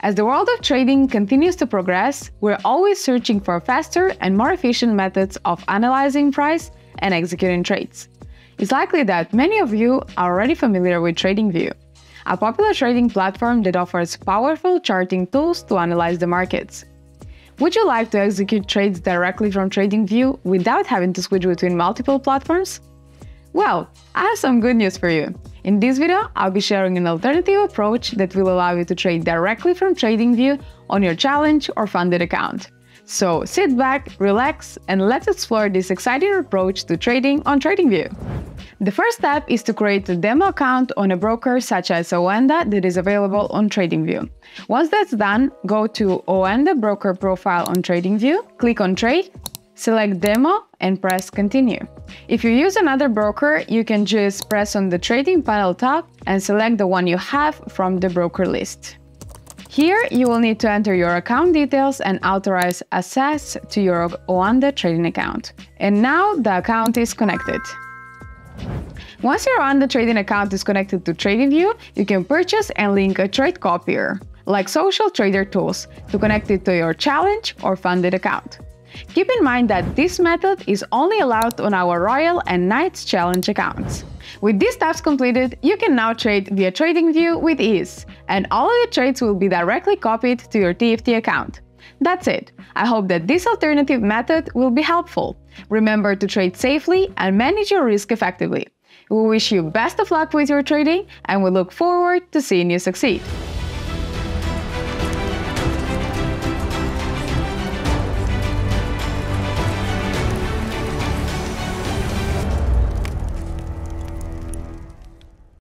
As the world of trading continues to progress, we're always searching for faster and more efficient methods of analyzing price and executing trades. It's likely that many of you are already familiar with TradingView, a popular trading platform that offers powerful charting tools to analyze the markets. Would you like to execute trades directly from TradingView without having to switch between multiple platforms? Well, I have some good news for you. In this video, I'll be sharing an alternative approach that will allow you to trade directly from TradingView on your challenge or funded account. So sit back, relax, and let's explore this exciting approach to trading on TradingView. The first step is to create a demo account on a broker such as Oanda that is available on TradingView. Once that's done, go to Oanda broker profile on TradingView, click on Trade, select Demo and press Continue. If you use another broker, you can just press on the trading panel tab and select the one you have from the broker list. Here, you will need to enter your account details and authorize access to your Oanda trading account. And now the account is connected. Once your Oanda trading account is connected to TradingView, you can purchase and link a trade copier, like Social Trader Tools, to connect it to your challenge or funded account. Keep in mind that this method is only allowed on our Royal and Knights Challenge accounts. With these steps completed, you can now trade via TradingView with ease, and all of your trades will be directly copied to your TFT account. That's it. I hope that this alternative method will be helpful. Remember to trade safely and manage your risk effectively. We wish you best of luck with your trading and we look forward to seeing you succeed.